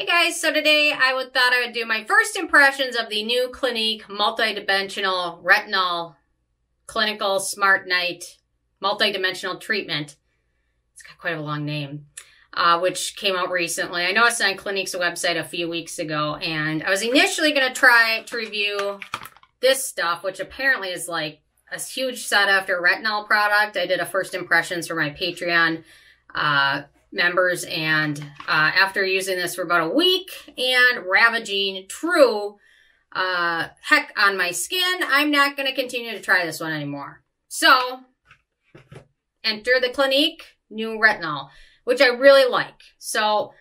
Hey guys, so today I would thought I would do my first impressions of the new Clinique multidimensional retinol clinical smart night multidimensional treatment. It's got quite a long name, uh, which came out recently. I noticed on Clinique's website a few weeks ago, and I was initially going to try to review this stuff, which apparently is like a huge set after retinol product. I did a first impressions for my Patreon uh, members. And uh, after using this for about a week and ravaging true uh, heck on my skin, I'm not going to continue to try this one anymore. So, enter the Clinique new retinol, which I really like. So,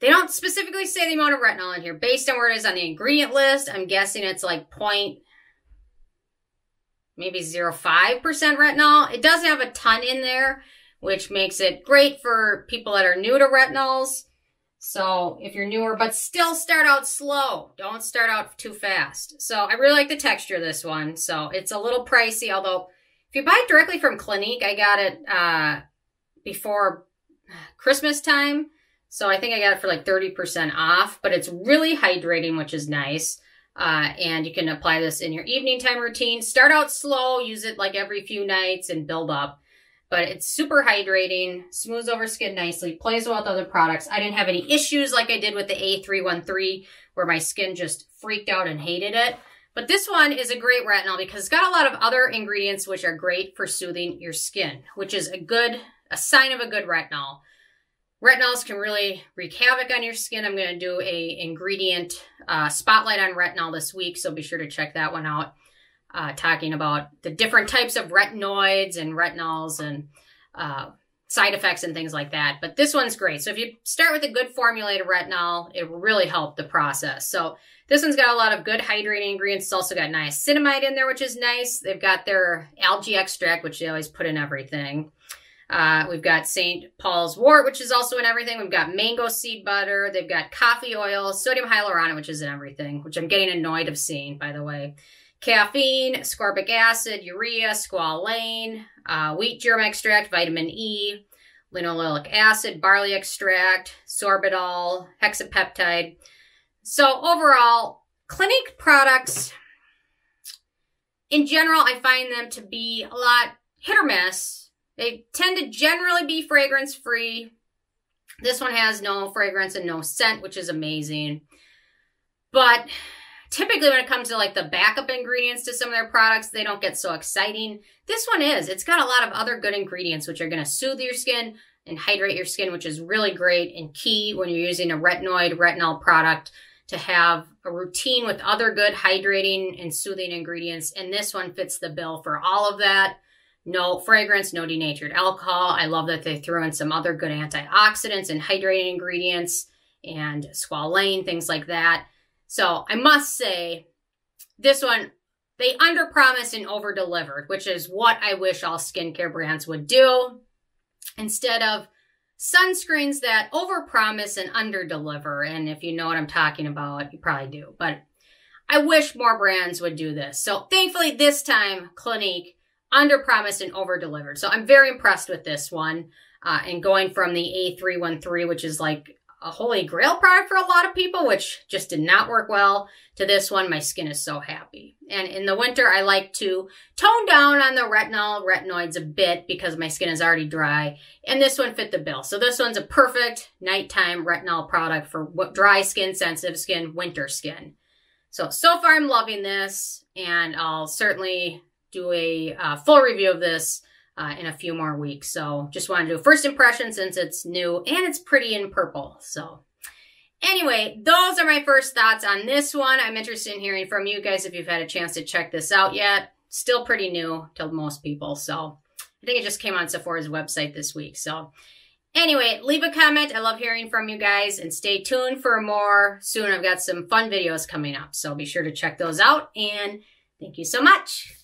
they don't specifically say the amount of retinol in here. Based on where it is on the ingredient list, I'm guessing it's like point maybe 0.5% retinol. It does have a ton in there which makes it great for people that are new to retinols. So if you're newer, but still start out slow. Don't start out too fast. So I really like the texture of this one. So it's a little pricey, although if you buy it directly from Clinique, I got it uh, before Christmas time. So I think I got it for like 30% off, but it's really hydrating, which is nice. Uh, and you can apply this in your evening time routine. Start out slow, use it like every few nights and build up but it's super hydrating, smooths over skin nicely, plays well with other products. I didn't have any issues like I did with the A313 where my skin just freaked out and hated it. But this one is a great retinol because it's got a lot of other ingredients which are great for soothing your skin, which is a good, a sign of a good retinol. Retinols can really wreak havoc on your skin. I'm going to do a ingredient uh, spotlight on retinol this week, so be sure to check that one out uh, talking about the different types of retinoids and retinols and uh, side effects and things like that. But this one's great. So if you start with a good formulated retinol, it really help the process. So this one's got a lot of good hydrating ingredients. It's also got niacinamide in there, which is nice. They've got their algae extract, which they always put in everything. Uh, we've got St. Paul's wort, which is also in everything. We've got mango seed butter. They've got coffee oil, sodium hyaluronate, which is in everything, which I'm getting annoyed of seeing, by the way caffeine, ascorbic acid, urea, squalane, uh, wheat germ extract, vitamin E, linoleic acid, barley extract, sorbitol, hexapeptide. So overall, Clinique products, in general, I find them to be a lot hit or miss. They tend to generally be fragrance free. This one has no fragrance and no scent, which is amazing. But Typically, when it comes to like the backup ingredients to some of their products, they don't get so exciting. This one is. It's got a lot of other good ingredients, which are going to soothe your skin and hydrate your skin, which is really great and key when you're using a retinoid retinol product to have a routine with other good hydrating and soothing ingredients. And this one fits the bill for all of that. No fragrance, no denatured alcohol. I love that they threw in some other good antioxidants and hydrating ingredients and squalane, things like that. So I must say, this one, they underpromised and over-delivered, which is what I wish all skincare brands would do. Instead of sunscreens that overpromise and underdeliver. And if you know what I'm talking about, you probably do. But I wish more brands would do this. So thankfully this time, Clinique underpromised and over-delivered. So I'm very impressed with this one. Uh, and going from the A313, which is like a holy grail product for a lot of people, which just did not work well. To this one, my skin is so happy. And in the winter, I like to tone down on the retinol retinoids a bit because my skin is already dry. And this one fit the bill. So this one's a perfect nighttime retinol product for dry skin, sensitive skin, winter skin. So, so far I'm loving this and I'll certainly do a uh, full review of this uh, in a few more weeks. So just wanted to do a first impression since it's new and it's pretty in purple. So anyway, those are my first thoughts on this one. I'm interested in hearing from you guys if you've had a chance to check this out yet. Still pretty new to most people. So I think it just came on Sephora's website this week. So anyway, leave a comment. I love hearing from you guys and stay tuned for more soon. I've got some fun videos coming up. So be sure to check those out and thank you so much.